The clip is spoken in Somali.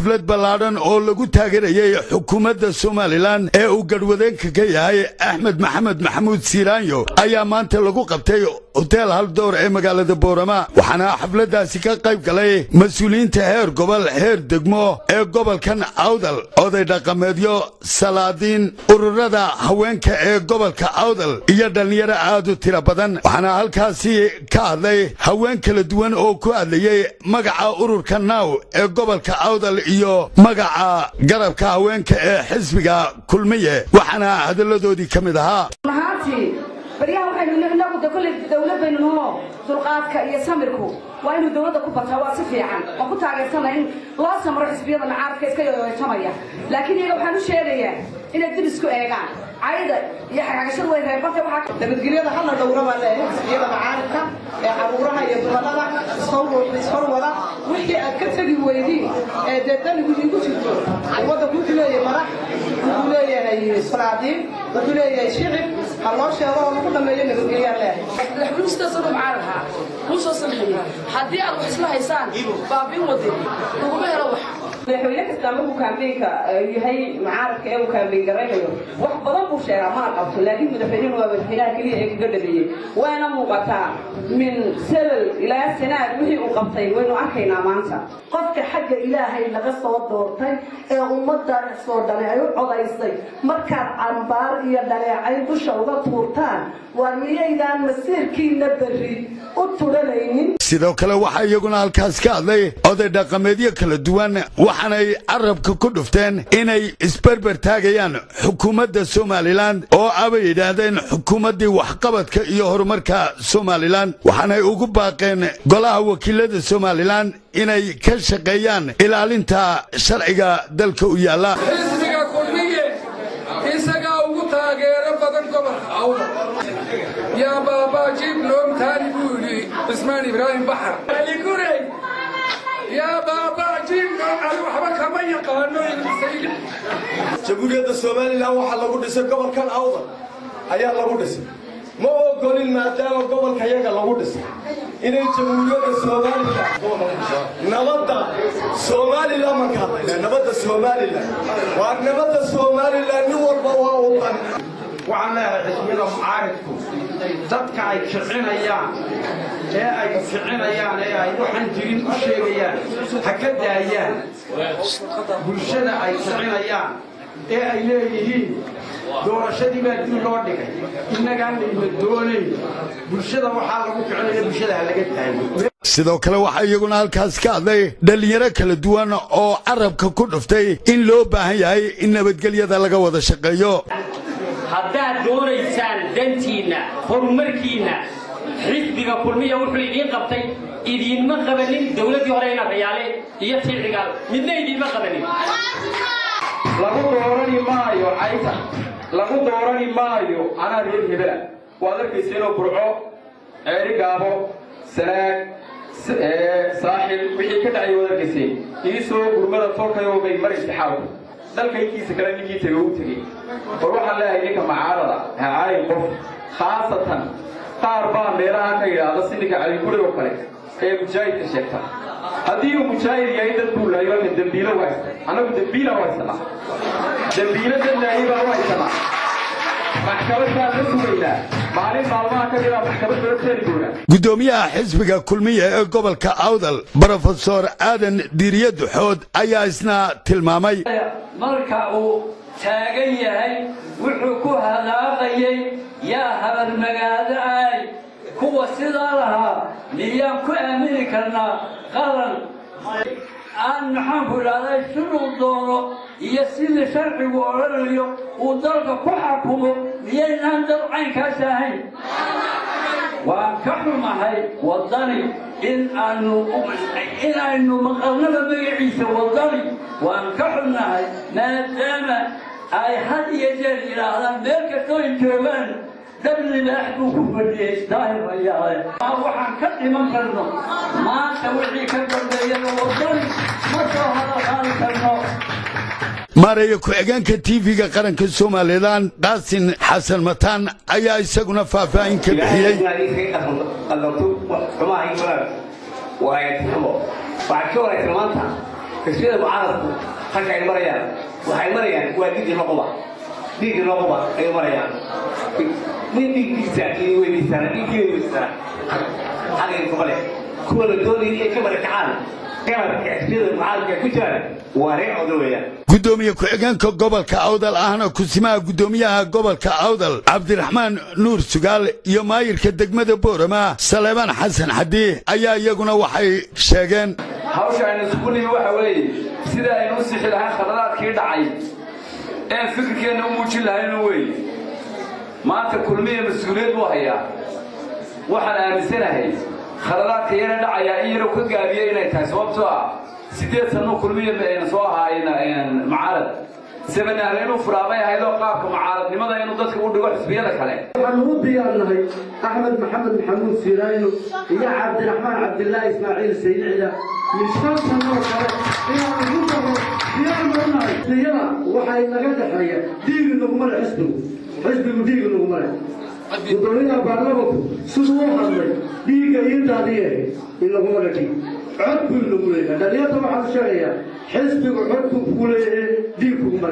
xaflad ballaadhan oo lagu taageerayey xukuumadda somalilan ee uu gadhwadeenka ka yahay axmed maxamed maxamuud siiraanyo ayaa maanta lagu qabtay hoteel haldoor ee magaalada boorama waxaana xafladdaasi ka qayb galay mas'uuliyiinta heer gobol heer degmo ee gobolkan awdal oday dhaqameedyo salaadiin ururada haweenka ee gobolka awdal iyo dhallinyaro aad u tiro badan. Waxaana halkaasi ka hadlay haween kala duwan oo ku hadlayey magaca ururka naaw ee gobolka awdal iyo magaca garabka haweenka ee xisbiga kulmiye waxaana hadalladoodii ka mid ahaa dawladaynu nuno dulqaadka iyo samirku. Waa inuu dawladda ku bartaa waa si fiican. Waan ku taageersana in loo samro xisbiyada macaarifka iska yoyoytamaya laakiin iyaga waxaan u sheegayaa inay dib isku eegaan. Cayda iyo xagaagashada way reebanta waxaa nabadgelyada hala dhowra baa leeyahay. Xisbiyada macaarifka ee caruuraha iyo dumarada ishorwada wixii aad ka tegi weydiin ee dee danigu iigu jirto. Waddanku wuxuu leeyahay madax wuxuu leeyahay salaadiin wuxuu leeyahay shicib. Ha loo sheego oo lagu dhameeyo nabadgelyaa leeyahay xulistaasada macaaraha kuu soo sameeyey haddii aad wax isla haysaan baabiin wadin laguma helo wax madaxweyne kasta markuu kaambeynka yahay macaarifka ee uu kaambeyn garaynayo wax badan buu sheegaa mana qabto laakiin madaxweynuhu waa madaxweynaha keliya ee kaga dhabeeyey. Waana muuqataa min selal ilaa sanaad wixii uu qabtay waynu arkaynaa maanta. Qofka xagga ilaahay laga soo doortay ee ummadda soo dhane ay u codaysay markaad cambaar iyo dhaleecayn dusha uga tuurtaan waa miyaydaan masiirkiina berri u turanaynin? Sidoo kale waxaa iyaguna halkaas ka hadlay oday dhaqameedyo kala duwan waxaanay carabka ku dhufteen inay isberber taagayaan xukuumadda somalilan oo abay yidhaahdeen xukuumaddii waxqabadka iyo horumarka somalilan waxaanay ugu baaqeen golaha wakiilada somalilan inay ka shaqeeyaan ilaalinta sharciga dalka u yaalla. Yaa baabaajiib loomtaani buu yidhi cismaan ibraahim jamhuuriyadda somalilan waxaa lagu dhisay gobolkan awdal. Ayaa lagu dhisay. Ma ogolin maadaama gobolka yaga lagu dhisay. Inay jamhuuriyadda somalilan nabadda somalilan marka hadlayna nabadda somalilan waa nabadda somalilan nin walba waa u ban waxaan leeyahay xisbiyada mucaaridku dadka ay kicinayaan ee ay kicinayaan ee ay waxaan jirin u sheegayaan ha ka daayaan. Bulshada ay kicinayaan ee ay leeyihiin doorashadii baa dib loo dhigay. Innagaan layna doonayn bulshada waxaa lagu kicinaya bulshada ha laga daayo sidoo kale waxaa iyaguna halkaas ka hadlay dhallinyaro kala duwan oo carabka ku dhuftay in loo baahan yahay in nabadgelyada laga wada shaqeeyo haddaad doonaysaan dantiinna horumarkiinna xisbiga kulmiya wuxuu idiin qabtay idiinma qabanin dawladdii hore ina rayaale iyo tiicigaal midna idiinma qabanin. Lagu doorani maayo cayta. Lagu doorani maayo anaa reer hebela. Waad arkayseenoo burco ceeri gaabo saaxil wixii ka dhacay waad arkayseen iisoo gurmada tolkayoo maraysa xaalku dalka inkiisa kale ninkii tegay u tegey war waxaan leeyahay ninka macaarada ha caayin qof khaasatan qaar baa meelaha ka yidhaahda si ninka caliguri oo kale ee mujaahidka sheegta. Haddii uu mujaahid yahay dad buu laayo halka dembiilo u haysta annagu dembiila u haysanaa dembiilo dad laayay baa u haysanaa guddoomiyaha xisbiga kulmiya ee gobolka awdal brofesor aadan diiriye duxood ayaa isna tilmaamay. Marka uu taagan yahay wuxuu ku hadaaqayay yaa habarmagaado ay kuwa sidaa lahaa miyaan ku aamini karnaa qaran aan maxaanku idhahday siduu doono iyo sidii sharcigu odhanayo uu dalka ku xakumo miyaynaan dad caynkaas ahayn waan ka xumahay waddani inaynu maqalnaba magaciisa waddani. Waan ka xunnahay maadaama ay had iyo jeer yidhaahdaan meel kastoo ay joogaan dhablibaax buu ku fadhiyey daahir ayaale waxaan ka dhiman karno. Maanta wixii ka dambeeyana waddani maareeya ku-xigeenka tv-ga qaranka somalilan qaasin xasan mataan ayaa isaguna faahfaahin ka bixiyey xisbiyada mucaaradku halka ay marayaan. Waxay marayaan waa dhiigii loquba dhiigii loquba ay marayaan. Min dhiiggiisa iyo weydiisana dhiiggii weydiisana xagay leh kuwa la doonayay inay ka marakacaan gudoomiye ku-xigeenka gobolka awdal ahna kusimaha gudoomiyaha gobolka awdal cabdiraxmaan nuur sugaal iyo maayirka degmada boorama saleebaan xasan xadii ayaa iyaguna waxay sheegeen. Hawsha aynu isugu nimi waxa weeye sida aynu u sixi lahayn khaladaadkii dhacay ee fikirkeenna u muujin lahaynu weeye. Maanta kulmiya mas'uuliyad buu hayaa. Waxaan aaminsanahay khaladaadka yana dhacayaa in yaroo ka gaabiya inay tahay. Sababtoo ah sideed sano kulmiya soo ahaayeen macaarad sabanahle inuu furaabay ahaydoo qaabka macaaradnimada inuu dadka u dhigo xisbiyada kale. Waxaan ugu diyaarnahay axmed maxamed maxamuud siiraayno iyo cabdiraxmaan cabdilaahi ismaaciil sayicida shan sanoo kale inaan ugu daro diyaar marnahay iyada waxay naga dhexeeya diigi naguma le xisbigu. Xisbigu diigi naguma le gudoomiyaha baarlamanku siduu u hadlay dhiigga ii daadiye in laguma dhiig cod buu nagu leeyahay dhalinyarta waxaan sheegayaa xisbigu cod buu kugu leeyahay dhiig kuguma